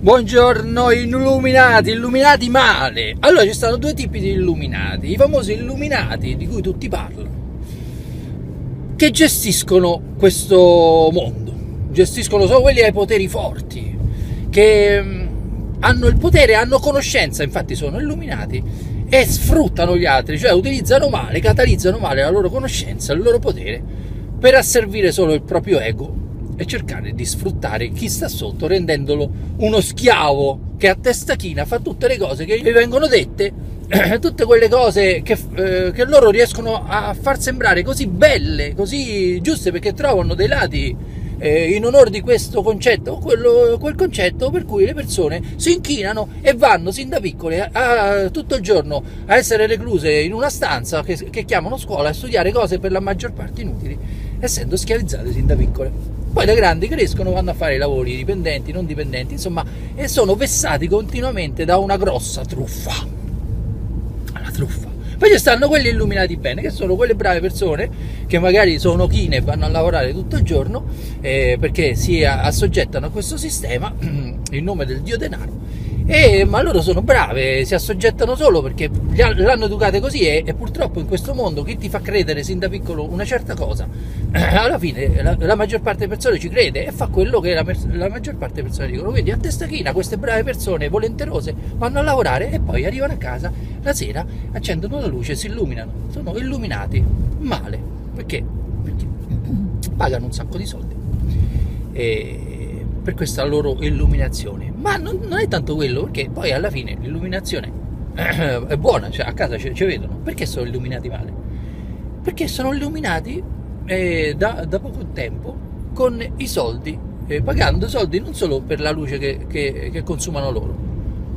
Buongiorno illuminati, illuminati male. Allora ci stanno due tipi di illuminati, i famosi illuminati di cui tutti parlano, che gestiscono questo mondo, gestiscono solo quelli ai poteri forti, che mm, hanno il potere, hanno conoscenza, infatti sono illuminati e sfruttano gli altri, cioè utilizzano male, catalizzano male la loro conoscenza, il loro potere per asservire solo il proprio ego e cercare di sfruttare chi sta sotto rendendolo uno schiavo che a testa china fa tutte le cose che gli vengono dette, tutte quelle cose che, eh, che loro riescono a far sembrare così belle, così giuste perché trovano dei lati eh, in onore di questo concetto o quel concetto per cui le persone si inchinano e vanno sin da piccole a, a, tutto il giorno a essere recluse in una stanza che, che chiamano scuola a studiare cose per la maggior parte inutili essendo schiavizzate sin da piccole poi da grandi crescono, vanno a fare i lavori dipendenti, non dipendenti, insomma, e sono vessati continuamente da una grossa truffa. La truffa. Poi ci stanno quelli illuminati bene, che sono quelle brave persone che magari sono chine e vanno a lavorare tutto il giorno eh, perché si assoggettano a questo sistema in nome del dio denaro e, ma loro sono brave, si assoggettano solo perché l'hanno educate così e, e, purtroppo in questo mondo chi ti fa credere sin da piccolo una certa cosa, alla fine la, la maggior parte delle persone ci crede e fa quello che la, la, maggior parte delle persone dicono. Quindi a testa china queste brave persone volenterose vanno a lavorare e poi arrivano a casa la sera, accendono la luce, si illuminano, sono illuminati male. Perché? Perché pagano un sacco di soldi. E, per questa loro illuminazione. Ma non, non è tanto quello, perché poi alla fine l'illuminazione è buona, cioè a casa ci, ci vedono. Perché sono illuminati male? Perché sono illuminati eh, da, da, poco tempo con i soldi, eh, pagando soldi non solo per la luce che, che, che consumano loro,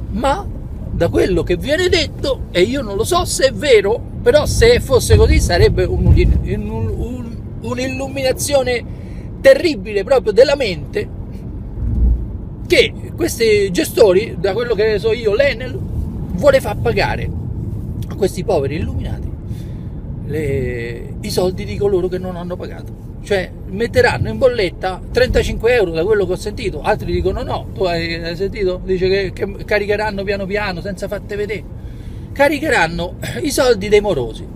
ma da quello che viene detto, e io non lo so se è vero, però se fosse così sarebbe un, un, un, un'illuminazione terribile proprio della mente che questi gestori, da quello che so io, l'Enel, vuole far pagare a questi poveri illuminati le, i soldi di coloro che non hanno pagato. Cioè metteranno in bolletta 35 euro da quello che ho sentito, altri dicono no, tu hai, sentito? Dice che, che caricheranno piano piano senza fatte vedere. Caricheranno i soldi dei morosi,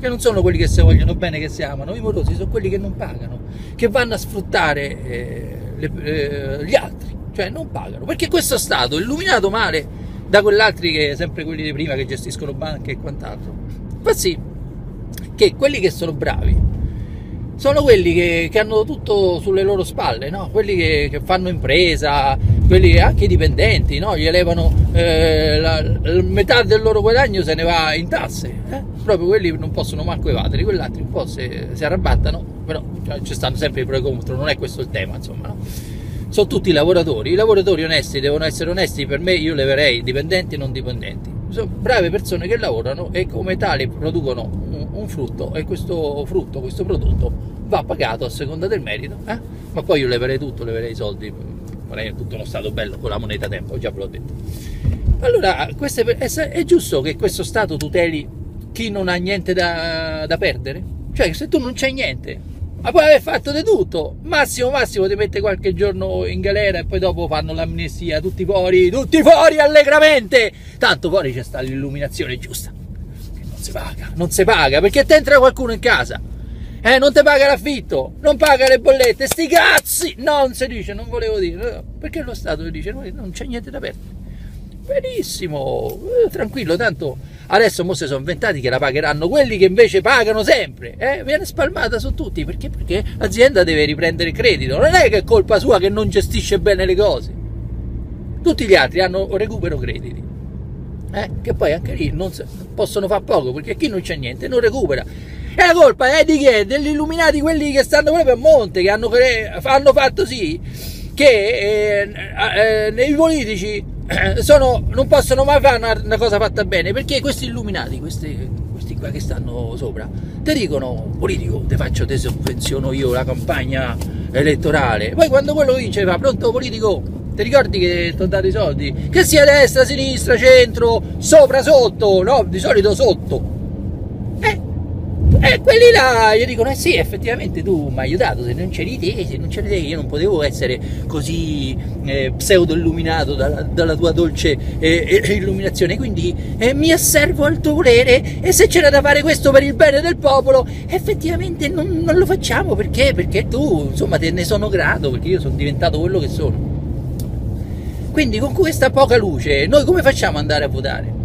che non sono quelli che si vogliono bene, che si amano, i morosi sono quelli che non pagano, che vanno a sfruttare eh, le, eh, gli altri cioè non pagano, perché questo Stato, illuminato male da quell'altri che sempre quelli di prima che gestiscono banche e quant'altro, fa sì che quelli che sono bravi sono quelli che, che hanno tutto sulle loro spalle, no? quelli che, che, fanno impresa, quelli anche i dipendenti, no? gli elevano eh, la, la, metà del loro guadagno se ne va in tasse, eh? proprio quelli non possono manco evadere, quegli altri un po' si arrabattano, però cioè, ci stanno sempre i pro e contro, non è questo il tema, insomma. No? Sono tutti lavoratori. I lavoratori onesti devono essere onesti, per me io leverei dipendenti e non dipendenti. Sono brave persone che lavorano e come tali producono un, un frutto e questo frutto, questo prodotto va pagato a seconda del merito. Eh? Ma poi io leverei tutto, leverei i soldi, farei tutto uno stato bello con la moneta tempo, già ve l'ho detto. Allora, queste, è giusto che questo Stato tuteli chi non ha niente da, da perdere? Cioè, se tu non c'hai niente, ma puoi aver fatto di tutto. Massimo massimo ti mette qualche giorno in galera e poi dopo fanno l'amnistia. Tutti fuori tutti fuori allegramente. Tanto fuori c'è sta l'illuminazione giusta. Che non si paga non si paga perché ti entra qualcuno in casa. Eh, non ti paga l'affitto, non paga le bollette, sti cazzi! No, non si dice, non volevo dire, perché lo Stato dice, non c'è niente da perdere. Benissimo, eh, tranquillo, tanto Adesso mo si sono inventati che la pagheranno quelli che invece pagano sempre, eh? viene spalmata su tutti perché? Perché l'azienda deve riprendere credito, non è che è colpa sua che non gestisce bene le cose. Tutti gli altri hanno recupero crediti, eh? che poi anche lì non possono fare poco perché chi non c'è niente non recupera. E la colpa è di chi è? Degli illuminati, quelli che stanno proprio a monte, che hanno, hanno fatto sì che eh, eh, nei politici eh, sono, non possono mai fare una, una, cosa fatta bene perché questi illuminati, questi, questi qua che stanno sopra, ti dicono politico, ti faccio te sovvenziono io la campagna elettorale. Poi quando quello vince fa pronto politico, ti ricordi che ti ho dato i soldi? Che sia destra, sinistra, centro, sopra, sotto, no? Di solito sotto. Eh, E quelli là gli dicono: Eh sì, effettivamente tu mi hai aiutato. Se non c'eri te, se non c'eri te, io non potevo essere così eh, pseudo illuminato dalla, dalla tua dolce eh, eh, illuminazione. Quindi eh, mi asservo al tuo volere. E se c'era da fare questo per il bene del popolo, effettivamente non, non lo facciamo perché? Perché tu, insomma, te ne sono grato perché io sono diventato quello che sono. Quindi con questa poca luce, noi come facciamo ad andare a votare?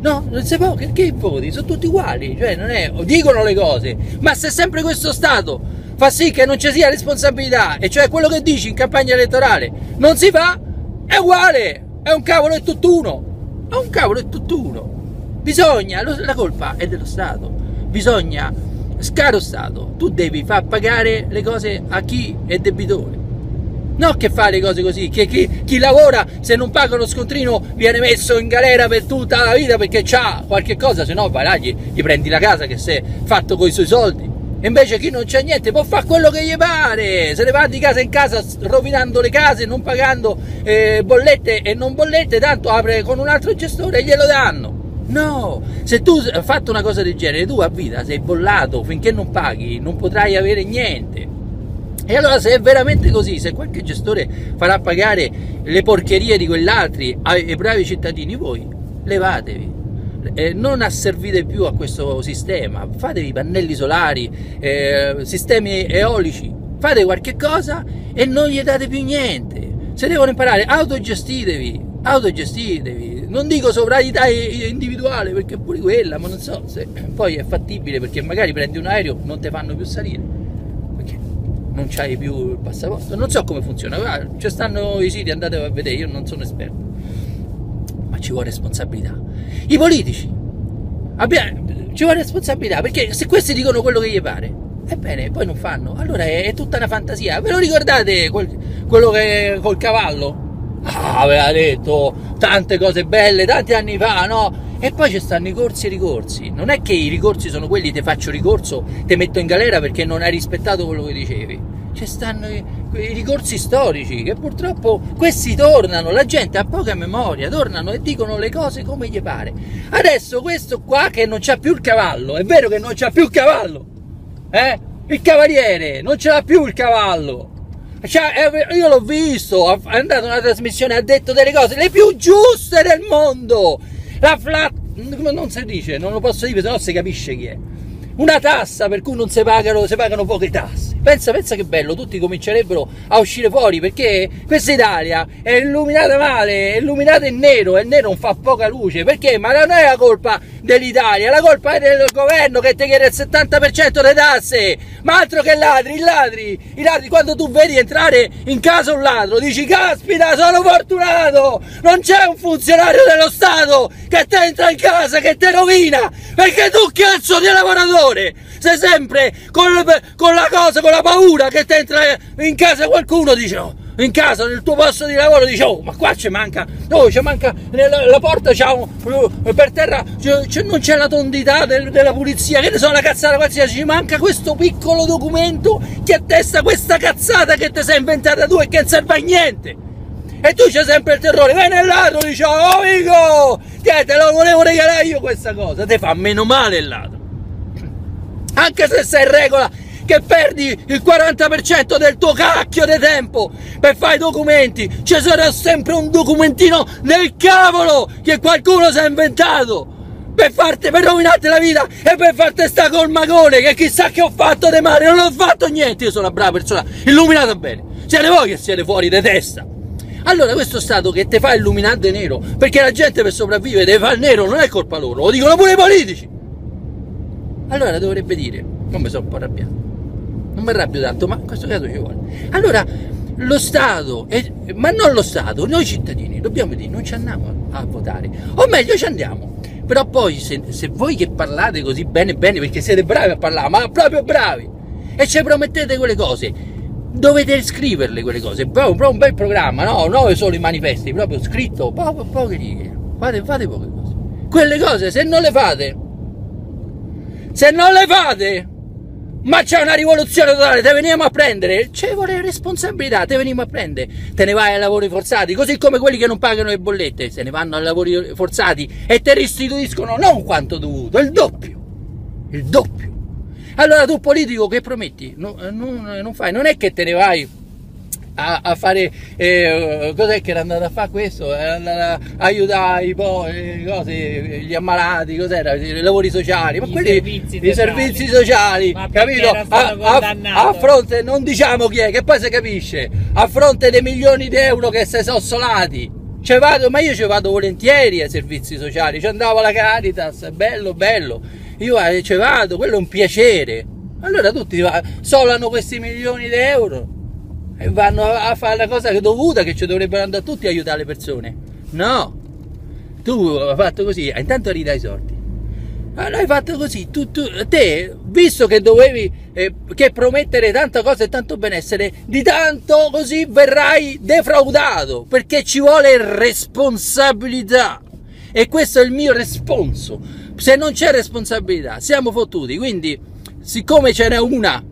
No, non si può, che, che voti? Sono tutti uguali, cioè non è, dicono le cose, ma se sempre questo Stato fa sì che non ci sia responsabilità, e cioè quello che dici in campagna elettorale non si fa, è uguale, è un cavolo è tutt'uno, è un cavolo è tutt'uno. Bisogna, la colpa è dello Stato, bisogna, scaro Stato, tu devi far pagare le cose a chi è debitore No che fa le cose così, che chi, chi, lavora se non paga lo scontrino viene messo in galera per tutta la vita perché c'ha qualche cosa, se no vai là, gli, gli prendi la casa che si è fatto con i suoi soldi. E invece chi non c'ha niente può fare quello che gli pare, se ne va di casa in casa rovinando le case, non pagando eh, bollette e non bollette, tanto apre con un altro gestore e glielo danno. No, se tu hai fatto una cosa del genere, tu a vita sei bollato finché non paghi, non potrai avere niente. E allora se è veramente così, se qualche gestore farà pagare le porcherie di quell'altri ai, ai bravi cittadini, voi levatevi. Eh, non asservite più a questo sistema, fatevi pannelli solari, eh, sistemi eolici, fate qualche cosa e non gli date più niente. Se devono imparare, autogestitevi, autogestitevi. Non dico sovranità individuale perché pure quella, ma non so se poi è fattibile perché magari prendi un aereo, non ti fanno più salire non c'hai più il passaporto. Non so come funziona, ci stanno i siti, andate a vedere, io non sono esperto. Ma ci vuole responsabilità. I politici, abbiamo, ci vuole responsabilità, perché se questi dicono quello che gli pare, ebbene, poi non fanno. Allora è, è tutta una fantasia. Ve lo ricordate quel, quello che col cavallo? Ah, aveva detto tante cose belle tanti anni fa, no? E poi ci stanno i corsi e i ricorsi. Non è che i ricorsi sono quelli, ti faccio ricorso, ti metto in galera perché non hai rispettato quello che dicevi. Ci stanno i, i ricorsi storici che purtroppo questi tornano, la gente ha poca memoria, tornano e dicono le cose come gli pare. Adesso questo qua che non c'ha più il cavallo, è vero che non c'ha più il cavallo, eh? Il cavaliere, non ce l'ha più il cavallo. Cioè, io l'ho visto, è andato una trasmissione, ha detto delle cose le più giuste del mondo la flat, non si dice, non lo posso dire, se no si capisce chi è. Una tassa per cui non si pagano, si pagano poche tasse. Pensa, pensa che bello, tutti comincerebbero a uscire fuori perché questa Italia è illuminata male, è illuminata in nero e il nero non fa poca luce. Perché? Ma non è la colpa dell'Italia, la colpa è del governo che ti chiede il 70% delle tasse, ma altro che ladri, i ladri, i ladri, quando tu vedi entrare in casa un ladro, dici caspita sono fortunato, non c'è un funzionario dello Stato che ti entra in casa, che ti rovina, perché tu cazzo di lavoratore, sei sempre con, con la cosa, con la paura che ti entra in casa qualcuno, dice oh, in casa, nel tuo posto di lavoro, dice, oh, ma qua ci manca, oh, ci manca, nella, la porta c'è uh, per terra, c'è, non c'è la tondità del, della pulizia, che ne so, la cazzata qualsiasi, ci manca questo piccolo documento che attesta questa cazzata che ti sei inventata tu e che non serve a niente. E tu c'è sempre il terrore, vai nell'altro, dice, oh amico, te, te lo volevo regalare io questa cosa, ti fa meno male il ladro. Anche se sei in regola che perdi il 40% del tuo cacchio di tempo per fare i documenti. Ci sarà sempre un documentino nel cavolo che qualcuno si è inventato per farti, per rovinarti la vita e per farti sta col magone che chissà che ho fatto di male, non ho fatto niente, io sono una brava persona, illuminata bene. Siete voi che siete fuori di testa. Allora questo Stato che ti fa illuminare di nero, perché la gente per sopravvivere deve fare nero, non è colpa loro, lo dicono pure i politici. Allora dovrebbe dire, mi sono un po' arrabbiato non mi arrabbio tanto, ma in questo caso ci vuole. Allora, lo Stato, è, ma non lo Stato, noi cittadini dobbiamo dire non ci andiamo a, votare, o meglio ci andiamo, però poi se, se, voi che parlate così bene bene, perché siete bravi a parlare, ma proprio bravi, e ci promettete quelle cose, dovete scriverle quelle cose, proprio, un bel programma, no? Non solo i manifesti, proprio scritto, poche, poche righe, fate, fate poche cose. Quelle cose se non le fate, se non le fate, ma c'è una rivoluzione totale, te veniamo a prendere, c'è vuole responsabilità, te veniamo a prendere, te ne vai ai lavori forzati, così come quelli che non pagano le bollette, se ne vanno ai lavori forzati e te restituiscono non quanto dovuto, il doppio, il doppio. Allora tu politico che prometti? No, non, non fai, non è che te ne vai a, a fare eh, cos'è che era andato a fare questo? Era andato a aiutare i poveri, cose, gli ammalati, cos'era? I lavori sociali, ma I quelli servizi i sociali. servizi sociali, capito? A, a- a fronte, non diciamo chi è, che poi si capisce, a fronte dei milioni di euro che si sono solati. Ci vado, ma io ci vado volentieri ai servizi sociali, ci andavo alla Caritas, bello, bello. Io eh, ci vado, quello è un piacere. Allora tutti solano questi milioni di euro e vanno a fare la cosa dovuta, che ci dovrebbero andare tutti a aiutare le persone. No, tu hai fatto così, ah, intanto ridai i soldi. Ma l'hai fatto così, tu, tu- te, visto che dovevi eh, che promettere tanta cosa e tanto benessere, di tanto così verrai defraudato, perché ci vuole responsabilità. E questo è il mio responso. Se non c'è responsabilità, siamo fottuti. Quindi, siccome ce n'è una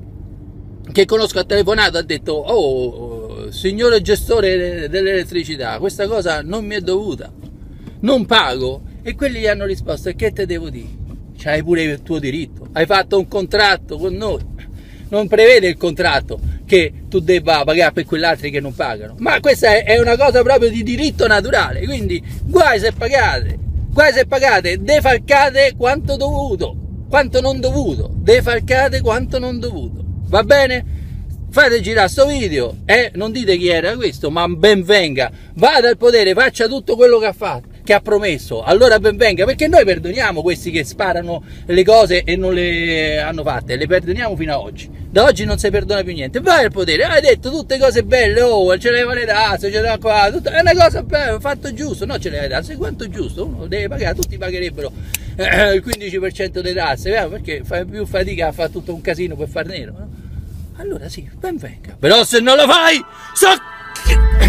che conosco ha telefonato ha detto oh signore gestore dell'elettricità questa cosa non mi è dovuta non pago. E quelli gli hanno risposto e che te devo dire? C'hai pure il tuo diritto hai fatto un contratto con noi. Non prevede il contratto che tu debba pagare per quegli altri che non pagano. Ma questa è una cosa proprio di diritto naturale. Quindi guai se pagate guai se pagate defalcate quanto dovuto quanto non dovuto defalcate quanto non dovuto va bene? Fate girare sto video e non dite chi era questo, ma ben venga, vada al potere, faccia tutto quello che ha fatto, che ha promesso, allora ben venga, perché noi perdoniamo questi che sparano le cose e non le hanno fatte, le perdoniamo fino a oggi. Da oggi non si perdona più niente. Vai al potere, hai detto tutte cose belle, oh, ce le le tasse, ce le qua, tutto, è una cosa bella, fatto giusto, no ce le le tasse, quanto giusto? Uno deve pagare, tutti pagherebbero eh, il 15% delle tasse, vero? perché fai più fatica a fare tutto un casino per far nero, no? Allora sì, ben venga. Però se non lo fai, so...